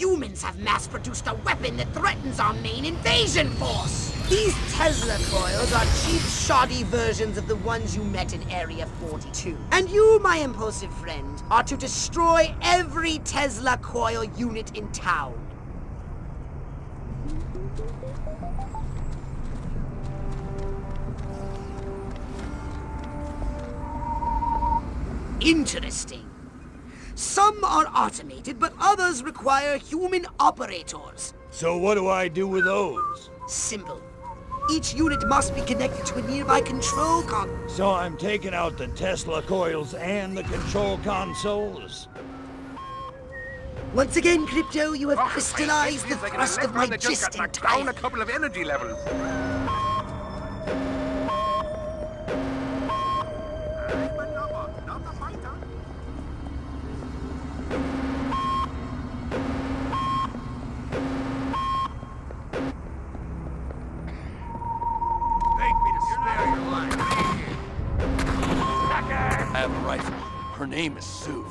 humans have mass-produced a weapon that threatens our main invasion force! These Tesla coils are cheap, shoddy versions of the ones you met in Area 42. And you, my impulsive friend, are to destroy every Tesla coil unit in town. Interesting. Some are automated, but others require human operators. So what do I do with those? Simple. Each unit must be connected to a nearby control con... So I'm taking out the Tesla coils and the control consoles? Once again, Crypto, you have Oh, crystallized the it's like an thrust of my electron that just gist got knocked down a couple of energy levels. I have a rifle. Her name is Sue.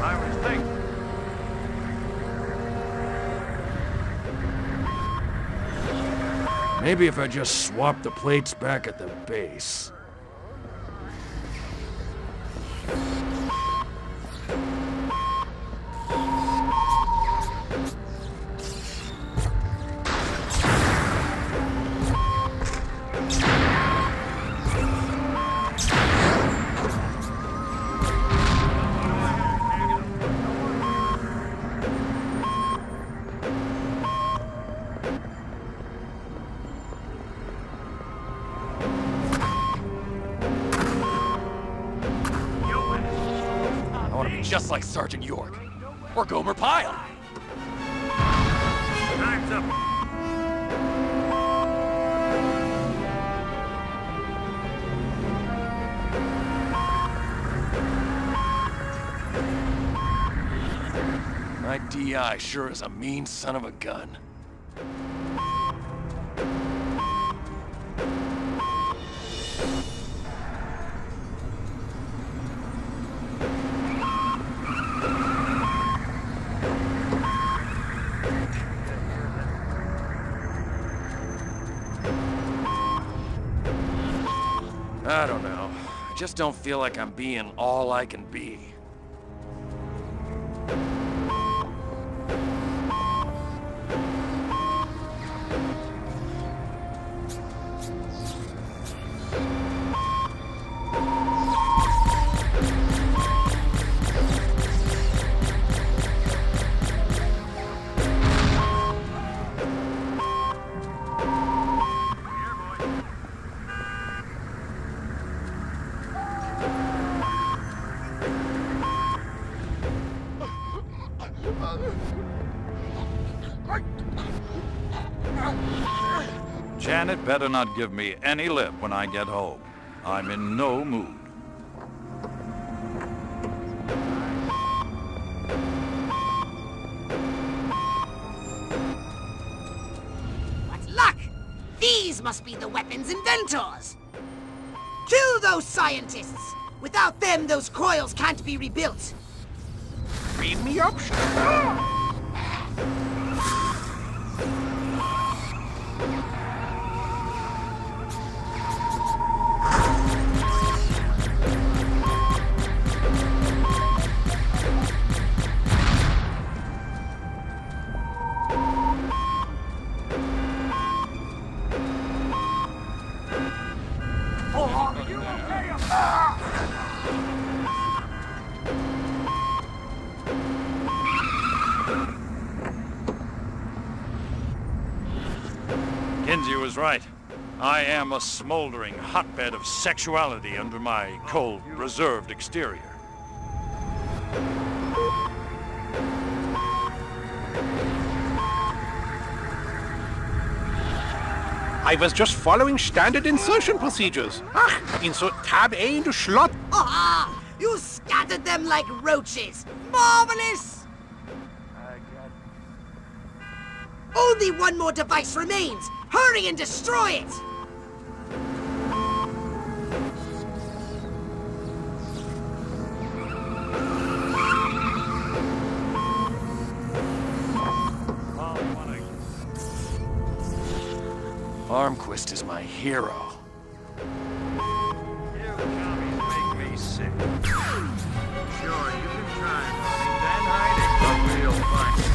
I was thinking. Maybe if I just swap the plates back at the base. Want to be just like Sergeant York. Or Gomer Pyle. Time's up. My DI sure is a mean son of a gun. Just don't feel like I'm being all I can be. Janet better not give me any lip when I get home. I'm in no mood. What luck! These must be the weapons inventors! Kill those scientists! Without them, those coils can't be rebuilt. Read me up. Kinsey was right. I am a smoldering hotbed of sexuality under my cold, reserved exterior. I was just following standard insertion procedures. Ach, insert tab A into slot. Ah! You scattered them like roaches! Marvelous! Only one more device remains! Hurry and destroy it! Armquist is my hero. You commies make me sick. Sure, you can try, then hide it, but we'll find